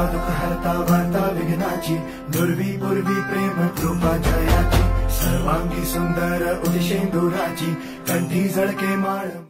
हरता दुख हरता वार्ता विघ्नाची, दुर्वी पूर्वी प्रेम कृपा जयाची, सर्वांगी सुंदर उदिशेंदुराची, कंठी जळके माळ